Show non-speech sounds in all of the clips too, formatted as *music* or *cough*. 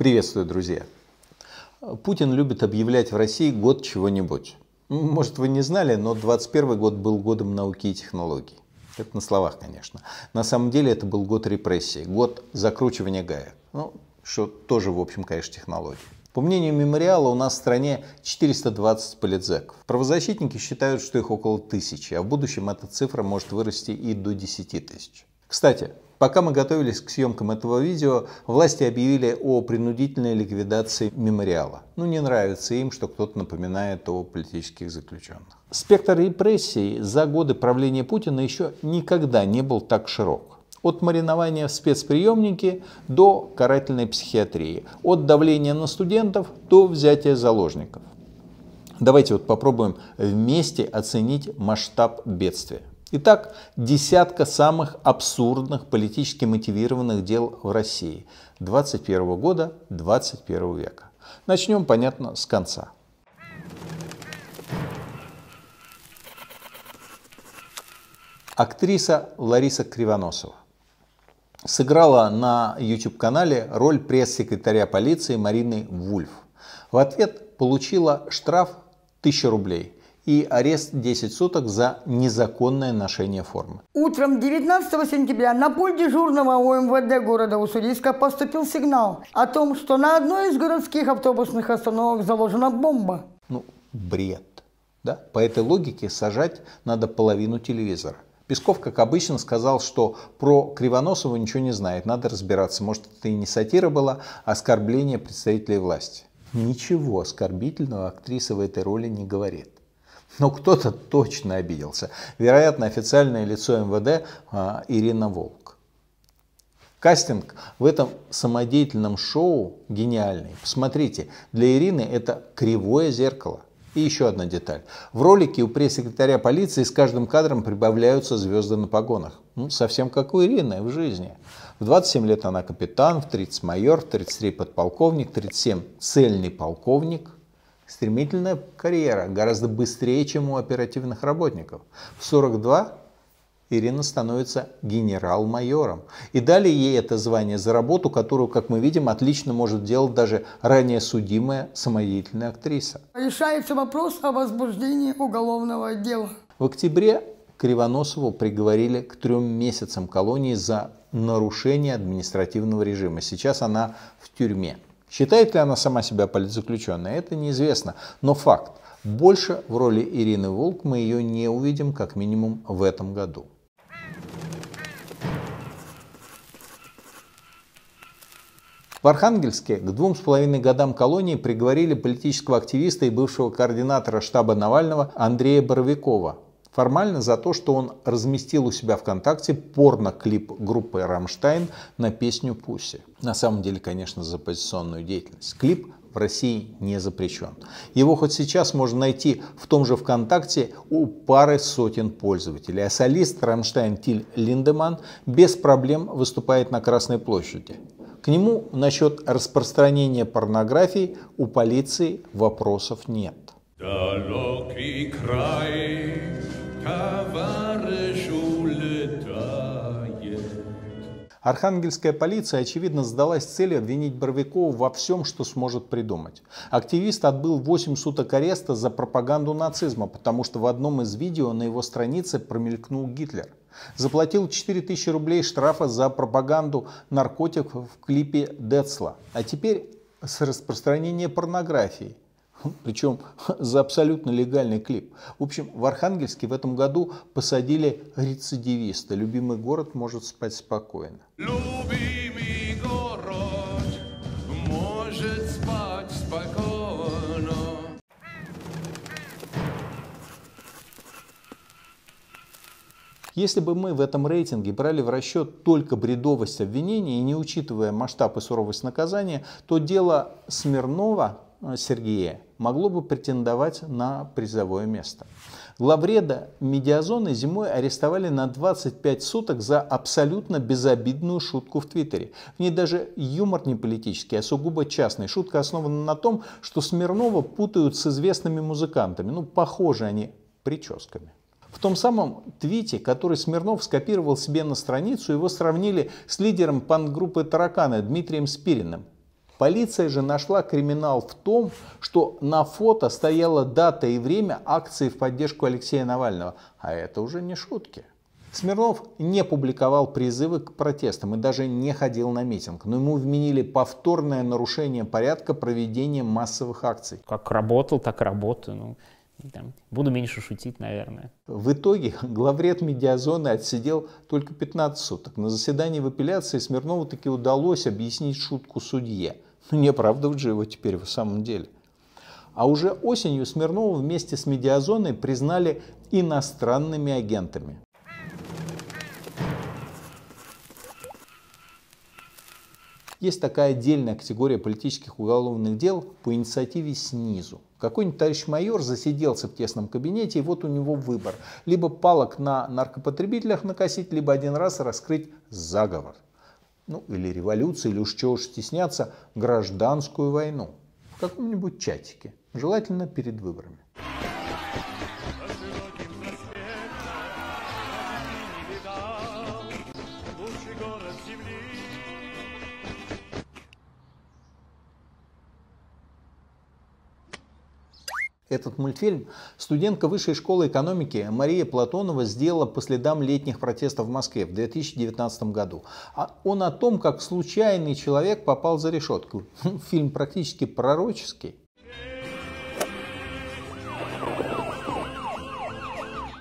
Приветствую, друзья! Путин любит объявлять в России год чего-нибудь. Может, вы не знали, но 21 год был годом науки и технологий. Это на словах, конечно. На самом деле это был год репрессий, год закручивания гаек. Ну, что тоже, в общем, конечно, технология. По мнению мемориала, у нас в стране 420 политзеков. Правозащитники считают, что их около тысячи, а в будущем эта цифра может вырасти и до 10 тысяч. Кстати, Пока мы готовились к съемкам этого видео, власти объявили о принудительной ликвидации мемориала. Ну, не нравится им, что кто-то напоминает о политических заключенных. Спектр репрессий за годы правления Путина еще никогда не был так широк. От маринования в спецприемнике до карательной психиатрии, от давления на студентов до взятия заложников. Давайте вот попробуем вместе оценить масштаб бедствия. Итак, десятка самых абсурдных политически мотивированных дел в России 21 года 21 века. Начнем, понятно, с конца. Актриса Лариса Кривоносова сыграла на YouTube-канале роль пресс-секретаря полиции Марины Вульф. В ответ получила штраф 1000 рублей – и арест 10 суток за незаконное ношение формы. Утром 19 сентября на пульт дежурного ОМВД города Уссурийска поступил сигнал о том, что на одной из городских автобусных остановок заложена бомба. Ну, бред. Да? По этой логике сажать надо половину телевизора. Песков, как обычно, сказал, что про Кривоносову ничего не знает, надо разбираться. Может, это и не сатира была, а оскорбление представителей власти. Ничего оскорбительного актриса в этой роли не говорит. Но кто-то точно обиделся. Вероятно, официальное лицо МВД а, Ирина Волк. Кастинг в этом самодеятельном шоу гениальный. Посмотрите, для Ирины это кривое зеркало. И еще одна деталь. В ролике у пресс-секретаря полиции с каждым кадром прибавляются звезды на погонах. Ну, совсем как у Ирины в жизни. В 27 лет она капитан, в 30 майор, в 33 подполковник, в 37 цельный полковник – стремительная карьера, гораздо быстрее, чем у оперативных работников. В 42 Ирина становится генерал-майором. И дали ей это звание за работу, которую, как мы видим, отлично может делать даже ранее судимая самодеятельная актриса. Решается вопрос о возбуждении уголовного дела. В октябре Кривоносову приговорили к трем месяцам колонии за нарушение административного режима. Сейчас она в тюрьме. Считает ли она сама себя политзаключенной, это неизвестно. Но факт, больше в роли Ирины Волк мы ее не увидим как минимум в этом году. В Архангельске к двум с половиной годам колонии приговорили политического активиста и бывшего координатора штаба Навального Андрея Боровикова Формально за то, что он разместил у себя ВКонтакте порно-клип группы «Рамштайн» на песню «Pussy». На самом деле, конечно, за оппозиционную деятельность. Клип в России не запрещен. Его хоть сейчас можно найти в том же ВКонтакте у пары сотен пользователей. А солист Рамштайн Тиль Линдеман без проблем выступает на Красной площади. К нему насчет распространения порнографии у полиции вопросов нет. Далекий край Архангельская полиция, очевидно, сдалась цели обвинить Боровикова во всем, что сможет придумать. Активист отбыл 8 суток ареста за пропаганду нацизма, потому что в одном из видео на его странице промелькнул Гитлер. Заплатил 4000 рублей штрафа за пропаганду наркотиков в клипе Децла. А теперь с распространения порнографии. Причем за абсолютно легальный клип. В общем, в Архангельске в этом году посадили рецидивиста. Любимый город может спать спокойно. Любимый город может спать спокойно. Если бы мы в этом рейтинге брали в расчет только бредовость обвинения и не учитывая масштаб и суровость наказания, то дело Смирнова Сергея могло бы претендовать на призовое место. Главреда медиазоны зимой арестовали на 25 суток за абсолютно безобидную шутку в Твиттере. В ней даже юмор не политический, а сугубо частный. Шутка основана на том, что Смирнова путают с известными музыкантами. Ну, похожи они прическами. В том самом твите, который Смирнов скопировал себе на страницу, его сравнили с лидером панк-группы «Тараканы» Дмитрием Спириным. Полиция же нашла криминал в том, что на фото стояла дата и время акции в поддержку Алексея Навального. А это уже не шутки. Смирнов не публиковал призывы к протестам и даже не ходил на митинг, но ему вменили повторное нарушение порядка проведения массовых акций. Как работал, так работаю. Ну, там, буду меньше шутить, наверное. В итоге главред медиазоны отсидел только 15 суток. На заседании в апелляции Смирнову таки удалось объяснить шутку судье. Ну *laughs* не оправдывать же его теперь в самом деле. А уже осенью Смирнова вместе с медиазоной признали иностранными агентами. Есть такая отдельная категория политических уголовных дел по инициативе снизу. Какой-нибудь товарищ майор засиделся в тесном кабинете, и вот у него выбор. Либо палок на наркопотребителях накосить, либо один раз раскрыть заговор. Ну, или революцию, или уж чего уж стесняться, гражданскую войну. В каком-нибудь чатике. Желательно перед выборами. Этот мультфильм студентка Высшей школы экономики Мария Платонова сделала по следам летних протестов в Москве в 2019 году. А он о том, как случайный человек попал за решетку. *laughs* Фильм практически пророческий.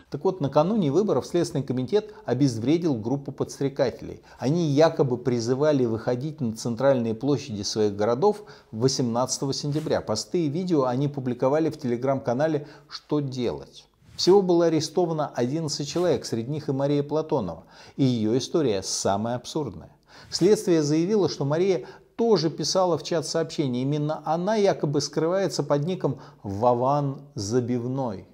Так вот, накануне выборов Следственный комитет обезвредил группу подстрекателей. Они якобы призывали выходить на центральные площади своих городов 18 сентября. Посты и видео они публиковали в телеграм-канале «Что делать?». Всего было арестовано 11 человек, среди них и Мария Платонова. И ее история самая абсурдная. Следствие заявило, что Мария тоже писала в чат сообщения. Именно она якобы скрывается под ником Вован Забивной.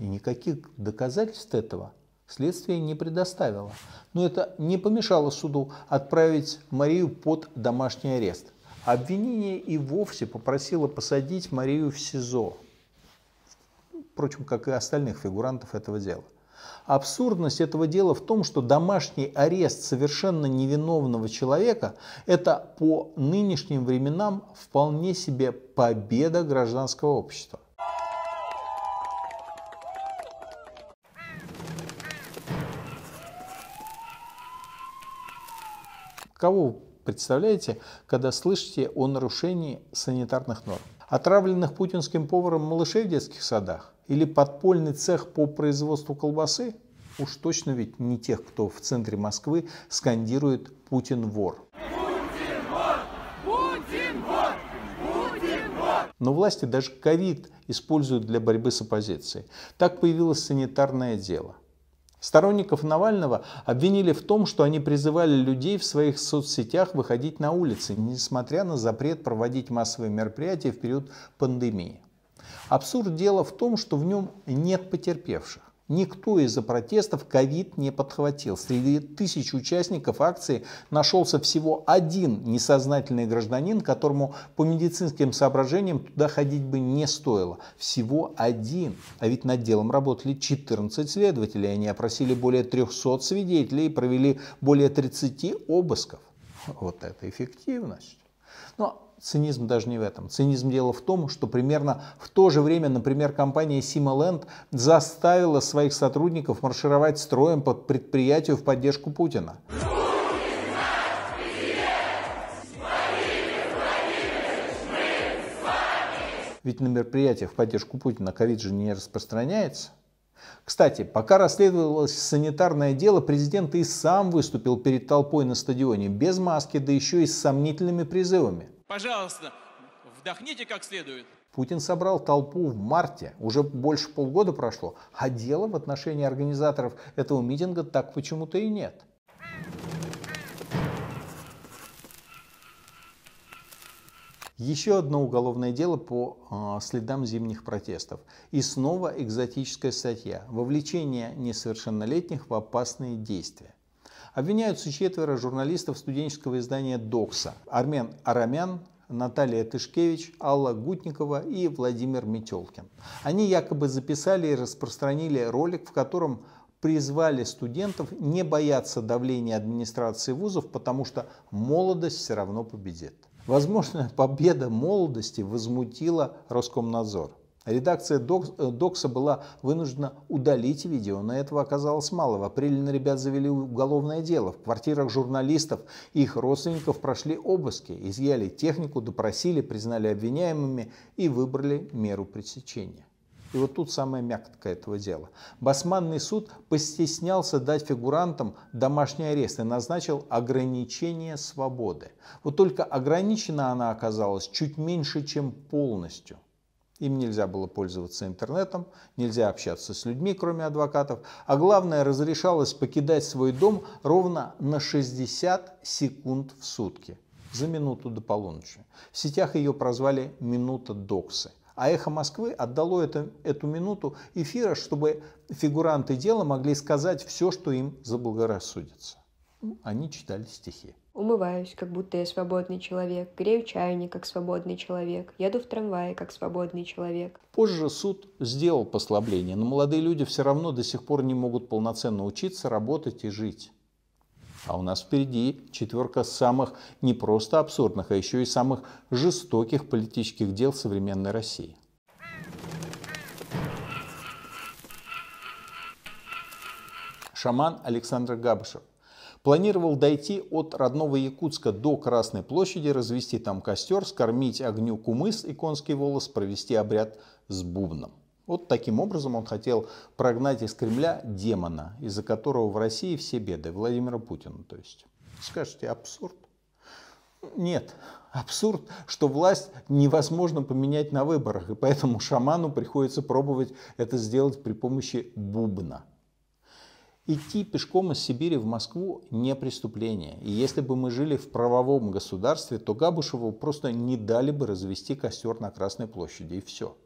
И никаких доказательств этого следствие не предоставило. Но это не помешало суду отправить Марию под домашний арест. Обвинение и вовсе попросило посадить Марию в СИЗО. Впрочем, как и остальных фигурантов этого дела. Абсурдность этого дела в том, что домашний арест совершенно невиновного человека – это по нынешним временам вполне себе победа гражданского общества. Кого вы представляете, когда слышите о нарушении санитарных норм? Отравленных путинским поваром малышей в детских садах? Или подпольный цех по производству колбасы? Уж точно ведь не тех, кто в центре Москвы скандирует «Путин вор». Но власти даже ковид используют для борьбы с оппозицией. Так появилось санитарное дело. Сторонников Навального обвинили в том, что они призывали людей в своих соцсетях выходить на улицы, несмотря на запрет проводить массовые мероприятия в период пандемии. Абсурд дела в том, что в нем нет потерпевших. Никто из-за протестов ковид не подхватил. Среди тысяч участников акции нашелся всего один несознательный гражданин, которому по медицинским соображениям туда ходить бы не стоило. Всего один. А ведь над делом работали 14 следователей. Они опросили более 300 свидетелей и провели более 30 обысков. Вот это эффективность. Но цинизм даже не в этом. Цинизм дело в том, что примерно в то же время, например, компания Симоленд заставила своих сотрудников маршировать строем под предприятию в поддержку Путина. Ведь на мероприятиях в поддержку Путина ковид же не распространяется. Кстати, пока расследовалось санитарное дело, президент и сам выступил перед толпой на стадионе без маски, да еще и с сомнительными призывами. Пожалуйста, вдохните как следует. Путин собрал толпу в марте, уже больше полгода прошло, а дела в отношении организаторов этого митинга так почему-то и нет. Еще одно уголовное дело по э, следам зимних протестов. И снова экзотическая статья. Вовлечение несовершеннолетних в опасные действия. Обвиняются четверо журналистов студенческого издания «Докса». Армен Арамян, Наталья Тышкевич, Алла Гутникова и Владимир Метелкин. Они якобы записали и распространили ролик, в котором призвали студентов не бояться давления администрации вузов, потому что молодость все равно победит. Возможная победа молодости возмутила Роскомнадзор. Редакция э, Докса была вынуждена удалить видео, но этого оказалось мало. В апреле на ребят завели уголовное дело. В квартирах журналистов и их родственников прошли обыски, изъяли технику, допросили, признали обвиняемыми и выбрали меру пресечения. И вот тут самая мягкая этого дела. Басманный суд постеснялся дать фигурантам домашний арест и назначил ограничение свободы. Вот только ограничена она оказалась чуть меньше, чем полностью – им нельзя было пользоваться интернетом, нельзя общаться с людьми, кроме адвокатов. А главное, разрешалось покидать свой дом ровно на 60 секунд в сутки, за минуту до полуночи. В сетях ее прозвали «минута доксы». А «Эхо Москвы» отдало это, эту минуту эфира, чтобы фигуранты дела могли сказать все, что им заблагорассудится. Они читали стихи. Умываюсь, как будто я свободный человек, грею чайник, как свободный человек, еду в трамвае, как свободный человек. Позже суд сделал послабление, но молодые люди все равно до сих пор не могут полноценно учиться, работать и жить. А у нас впереди четверка самых не просто абсурдных, а еще и самых жестоких политических дел современной России. Шаман Александр Габышев Планировал дойти от родного Якутска до Красной площади, развести там костер, скормить огню кумыс и конский волос, провести обряд с бубном. Вот таким образом он хотел прогнать из Кремля демона, из-за которого в России все беды, Владимира Путина, то есть. Скажете, абсурд? Нет, абсурд, что власть невозможно поменять на выборах, и поэтому шаману приходится пробовать это сделать при помощи бубна. Идти пешком из Сибири в Москву не преступление. И если бы мы жили в правовом государстве, то Габушеву просто не дали бы развести костер на Красной площади и все.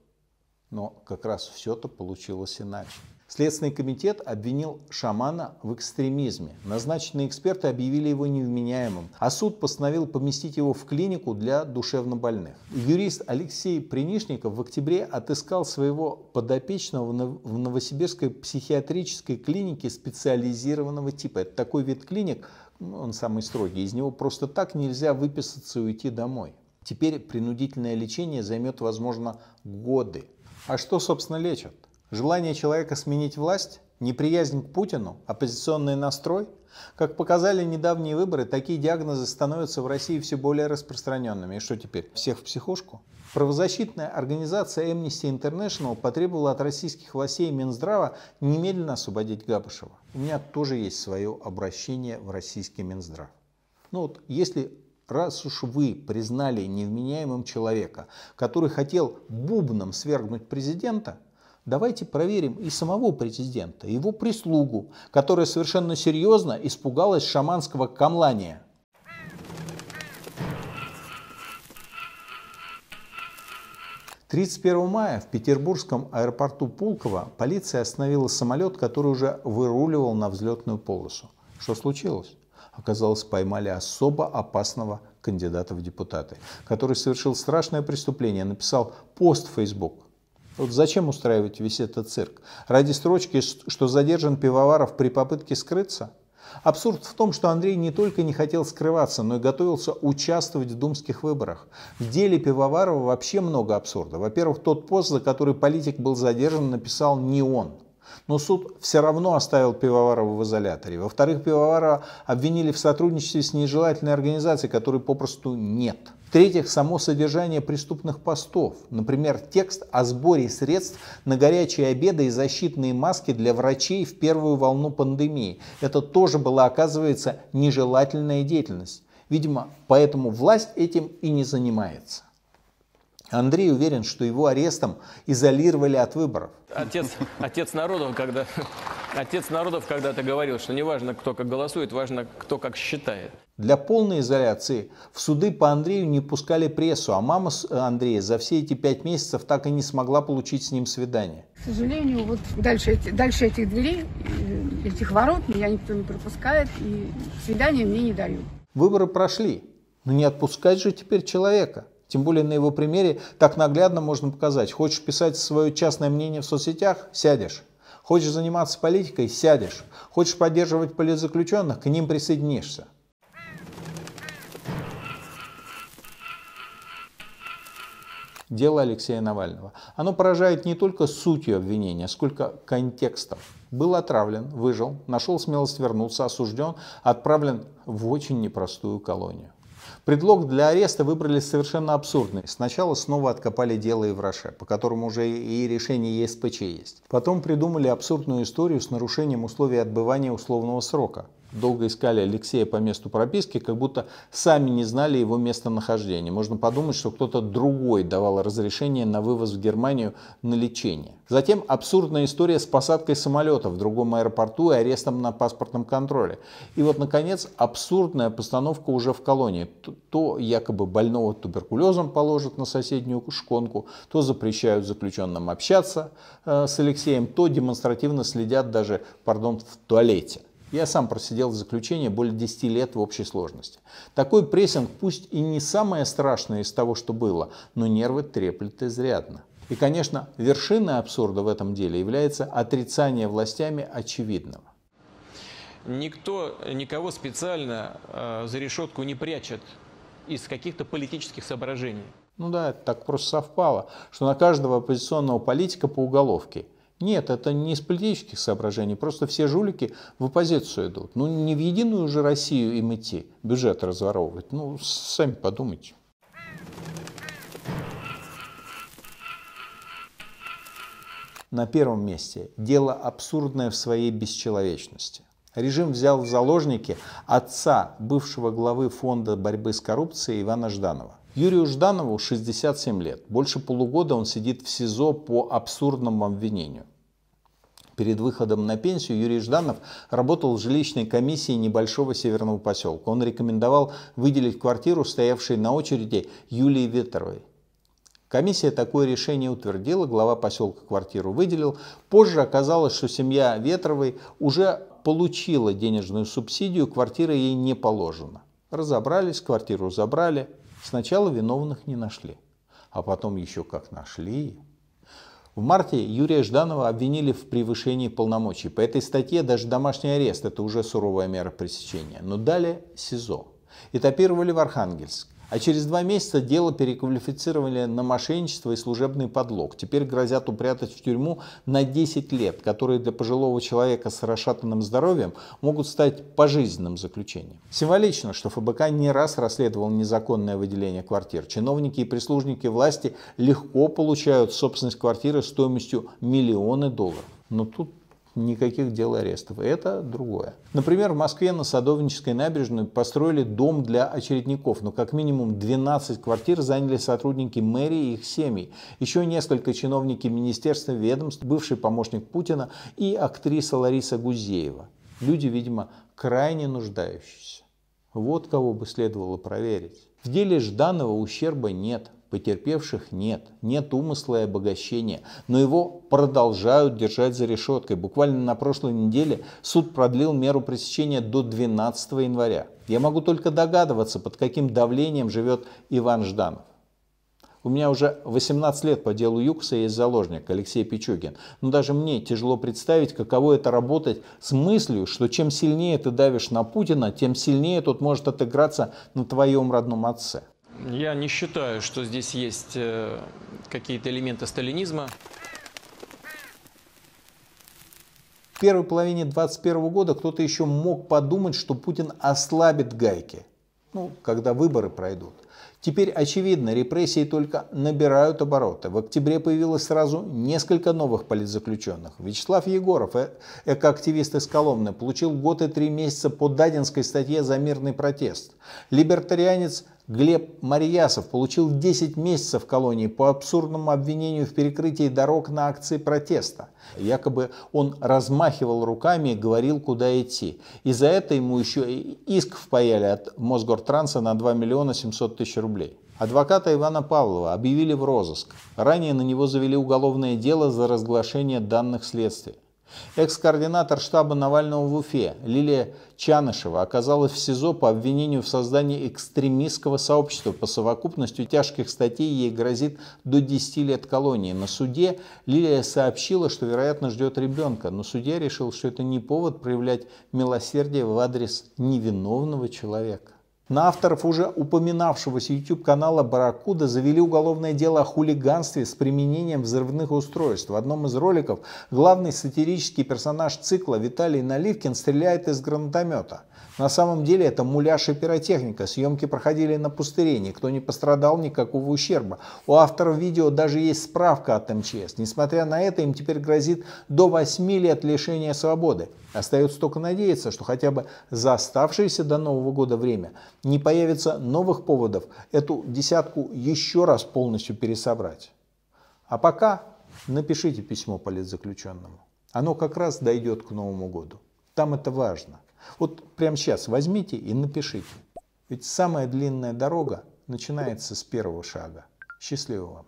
Но как раз все-то получилось иначе. Следственный комитет обвинил шамана в экстремизме. Назначенные эксперты объявили его невменяемым, а суд постановил поместить его в клинику для душевнобольных. Юрист Алексей Принишников в октябре отыскал своего подопечного в Новосибирской психиатрической клинике специализированного типа. Это такой вид клиник, ну, он самый строгий, из него просто так нельзя выписаться и уйти домой. Теперь принудительное лечение займет, возможно, годы. А что, собственно, лечат? Желание человека сменить власть, неприязнь к Путину, оппозиционный настрой. Как показали недавние выборы, такие диагнозы становятся в России все более распространенными. И что теперь? Всех в психушку? Правозащитная организация Amnesty International потребовала от российских властей Минздрава немедленно освободить Габышева. У меня тоже есть свое обращение в российский Минздрав. Ну вот, если раз уж вы признали невменяемым человека, который хотел бубном свергнуть президента, Давайте проверим и самого президента, его прислугу, которая совершенно серьезно испугалась шаманского камлания. Тридцать первого мая в петербургском аэропорту Пулково полиция остановила самолет, который уже выруливал на взлетную полосу. Что случилось? Оказалось, поймали особо опасного кандидата в депутаты, который совершил страшное преступление, написал пост в Facebook, вот зачем устраивать весь этот цирк? Ради строчки, что задержан Пивоваров при попытке скрыться? Абсурд в том, что Андрей не только не хотел скрываться, но и готовился участвовать в думских выборах. В деле Пивоварова вообще много абсурда. Во-первых, тот пост, за который политик был задержан, написал не он. Но суд все равно оставил Пивоварова в изоляторе. Во-вторых, Пивоварова обвинили в сотрудничестве с нежелательной организацией, которой попросту нет. В-третьих, само содержание преступных постов. Например, текст о сборе средств на горячие обеды и защитные маски для врачей в первую волну пандемии. Это тоже была, оказывается, нежелательная деятельность. Видимо, поэтому власть этим и не занимается. Андрей уверен, что его арестом изолировали от выборов. Отец, отец народов, когда отец народов когда-то говорил, что не важно, кто как голосует, важно, кто как считает. Для полной изоляции в суды по Андрею не пускали прессу, а мама Андрея за все эти пять месяцев так и не смогла получить с ним свидание. К сожалению, вот дальше, дальше этих дверей, э, этих ворот меня никто не пропускает, и свидания мне не дают. Выборы прошли, но не отпускать же теперь человека. Тем более на его примере так наглядно можно показать. Хочешь писать свое частное мнение в соцсетях – сядешь. Хочешь заниматься политикой – сядешь. Хочешь поддерживать политзаключенных – к ним присоединишься. Дело Алексея Навального. Оно поражает не только сутью обвинения, сколько контекстом. Был отравлен, выжил, нашел смелость вернуться, осужден, отправлен в очень непростую колонию. Предлог для ареста выбрали совершенно абсурдный. Сначала снова откопали дело Евраше, по которому уже и решение ЕСПЧ есть. Потом придумали абсурдную историю с нарушением условий отбывания условного срока долго искали Алексея по месту прописки, как будто сами не знали его местонахождения. Можно подумать, что кто-то другой давал разрешение на вывоз в Германию на лечение. Затем абсурдная история с посадкой самолета в другом аэропорту и арестом на паспортном контроле. И вот, наконец, абсурдная постановка уже в колонии. То якобы больного туберкулезом положат на соседнюю шконку, то запрещают заключенным общаться э, с Алексеем, то демонстративно следят даже, пардон, в туалете. Я сам просидел в заключении более 10 лет в общей сложности. Такой прессинг пусть и не самое страшное из того, что было, но нервы треплет изрядно. И, конечно, вершиной абсурда в этом деле является отрицание властями очевидного. Никто никого специально э, за решетку не прячет из каких-то политических соображений. Ну да, это так просто совпало, что на каждого оппозиционного политика по уголовке. Нет, это не из политических соображений, просто все жулики в оппозицию идут. Ну, не в единую же Россию им идти, бюджет разворовывать. Ну, сами подумайте. На первом месте дело абсурдное в своей бесчеловечности. Режим взял в заложники отца бывшего главы фонда борьбы с коррупцией Ивана Жданова. Юрию Жданову 67 лет. Больше полугода он сидит в СИЗО по абсурдному обвинению. Перед выходом на пенсию Юрий Жданов работал в жилищной комиссии небольшого северного поселка. Он рекомендовал выделить квартиру, стоявшей на очереди Юлии Ветровой. Комиссия такое решение утвердила, глава поселка квартиру выделил. Позже оказалось, что семья Ветровой уже получила денежную субсидию, квартира ей не положена. Разобрались, квартиру забрали. Сначала виновных не нашли, а потом еще как нашли. В марте Юрия Жданова обвинили в превышении полномочий. По этой статье даже домашний арест – это уже суровая мера пресечения. Но далее СИЗО. Этапировали в Архангельск. А через два месяца дело переквалифицировали на мошенничество и служебный подлог. Теперь грозят упрятать в тюрьму на 10 лет, которые для пожилого человека с расшатанным здоровьем могут стать пожизненным заключением. Символично, что ФБК не раз расследовал незаконное выделение квартир. Чиновники и прислужники власти легко получают собственность квартиры стоимостью миллионы долларов. Но тут никаких дел арестов. Это другое. Например, в Москве на Садовнической набережной построили дом для очередников, но как минимум 12 квартир заняли сотрудники мэрии и их семьи. Еще несколько чиновники министерства ведомств, бывший помощник Путина и актриса Лариса Гузеева. Люди, видимо, крайне нуждающиеся. Вот кого бы следовало проверить. В деле Жданова ущерба нет. Потерпевших нет, нет умысла и обогащения, но его продолжают держать за решеткой. Буквально на прошлой неделе суд продлил меру пресечения до 12 января. Я могу только догадываться, под каким давлением живет Иван Жданов. У меня уже 18 лет по делу Юкса есть заложник Алексей Пичугин. Но даже мне тяжело представить, каково это работать с мыслью, что чем сильнее ты давишь на Путина, тем сильнее тот может отыграться на твоем родном отце. Я не считаю, что здесь есть э, какие-то элементы сталинизма. В первой половине 2021 года кто-то еще мог подумать, что Путин ослабит гайки, ну, когда выборы пройдут. Теперь очевидно, репрессии только набирают обороты. В октябре появилось сразу несколько новых политзаключенных. Вячеслав Егоров, э экоактивист из Коломны, получил год и три месяца по Дадинской статье за мирный протест. Либертарианец Глеб Марьясов получил 10 месяцев в колонии по абсурдному обвинению в перекрытии дорог на акции протеста. Якобы он размахивал руками и говорил, куда идти. И за это ему еще иск впаяли от Мосгортранса на 2 миллиона 700 тысяч рублей. Адвоката Ивана Павлова объявили в розыск. Ранее на него завели уголовное дело за разглашение данных следствия. Экс-координатор штаба Навального в Уфе Лилия Чанышева оказалась в СИЗО по обвинению в создании экстремистского сообщества. По совокупности тяжких статей ей грозит до 10 лет колонии. На суде Лилия сообщила, что, вероятно, ждет ребенка, но судья решил, что это не повод проявлять милосердие в адрес невиновного человека. На авторов уже упоминавшегося YouTube-канала «Барракуда» завели уголовное дело о хулиганстве с применением взрывных устройств. В одном из роликов главный сатирический персонаж цикла Виталий Наливкин стреляет из гранатомета. На самом деле это муляж и пиротехника. Съемки проходили на пустыре, никто не пострадал, никакого ущерба. У авторов видео даже есть справка от МЧС. Несмотря на это, им теперь грозит до 8 лет лишения свободы. Остается только надеяться, что хотя бы за оставшееся до Нового года время не появится новых поводов эту десятку еще раз полностью пересобрать. А пока напишите письмо политзаключенному. Оно как раз дойдет к Новому году. Там это важно. Вот прямо сейчас возьмите и напишите. Ведь самая длинная дорога начинается с первого шага. Счастливо вам!